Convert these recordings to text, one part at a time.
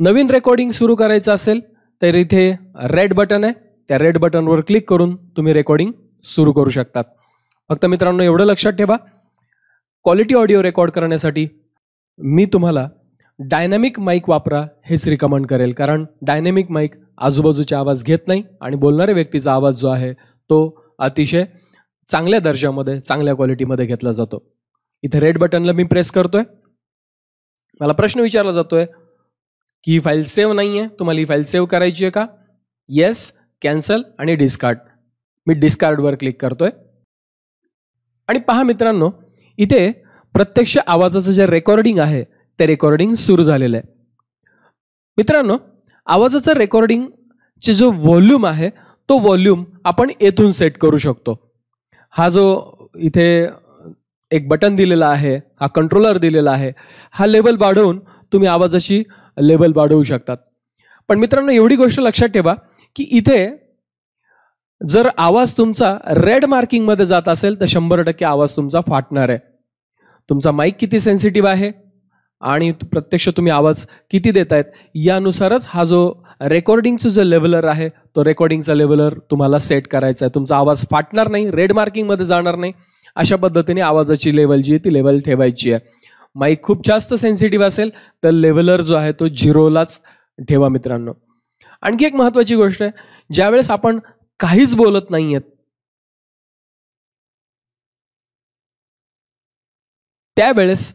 नवीन recording सुरू करायचं असेल तर इथे रेड बटन आहे. त्या रेड बटनवर क्लिक करून तुम्ही रेकॉर्डिंग सुरू करू शकतात. फक्त मित्रांनो एवढं लक्षात ठेवा. क्वालिटी ऑडिओ रेकॉर्ड करण्यासाठी मी तुम्हाला डायनॅमिक माईक वापरा हेच रिकमेंड करेल. कारण डायनॅमिक माईक आजूबाजूचे आवाज घेत नाही आणि बोलणाऱ्या व्यक्तीचा आवाज जो आहे तो अतिशय चांगल्या दर्जामध्ये चांगल्या क्वालिटीमध्ये घेतला जातो. इथे रेड बटनला मी प्रेस करतोय. मला प्रश्न विचारला जातोय की ही फाईल सेव्ह नाही आहे तुम्हाला ही फाईल सेव्ह करायची आहे का? येस कॅन्सल आणि डिस्कार्ड मी डिस्कार्डवर क्लिक करतोय. आणि पहा मित्रांनो इथे प्रत्यक्ष आवाजाचं जे रेकॉर्डिंग आहे ते रेकॉर्डिंग सुरू झालेलं आहे. मित्रांनो आवाजाचं रेकॉर्डिंगचे जो व्हॉल्यूम आहे तो व्हॉल्यूम आपण येथून सेट करू शकतो. हा जो इथे एक बटन दिलेला आहे हा कंट्रोलर दिलेला आहे हा लेवल वाढवून तुम्ही आवाजाची लेवल वाढवू शकतात. पण मित्रांनो एवढी गोष्ट लक्षात ठेवा की इथे जर आवाज तुमचा रेड मार्किंगमध्ये जात असेल तर शंभर टक्के आवाज तुमचा फाटणार आहे. तुमचा माईक किती सेन्सिटिव्ह आहे आणि प्रत्यक्ष तुम्ही आवाज किती देत आहेत यानुसारच हा जो रेकॉर्डिंगचा जो लेवलर आहे तो रेकॉर्डिंगचा लेवलर तुम्हाला सेट करायचा आहे. तुमचा आवाज फाटणार नाही रेड मार्किंगमध्ये जाणार नाही. अशा पद्धतीने आवाजाची लेवल जी आहे ती लेवल ठेवायची आहे. माईक खूप जास्त सेन्सिटिव्ह असेल तर लेवलर जो आहे तो झिरोलाच ठेवा मित्रांनो. आणखी एक महत्वाची गोष्ट आहे ज्यावेळेस आपण काहीच बोलत नाही आहेत त्यावेळेस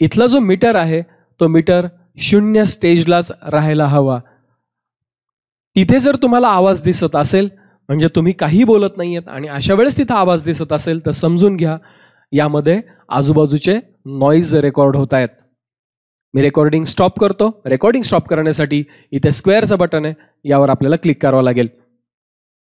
इथला जो मीटर आहे तो मीटर शून्य स्टेजलाच राहायला हवा. तिथे जर तुम्हाला आवाज दिसत असेल म्हणजे तुम्ही काही बोलत नाही आहेत आणि अशा वेळेस तिथं आवाज दिसत असेल तर समजून घ्या. यामध्ये आजूबाजूचे नॉईज रेकॉर्ड होत आहेत. मी रेकॉर्डिंग स्टॉप करतो. रेकॉर्डिंग स्टॉप करण्यासाठी इथे स्क्वेअरचं बटन आहे. यावर आपल्याला क्लिक करावं लागेल.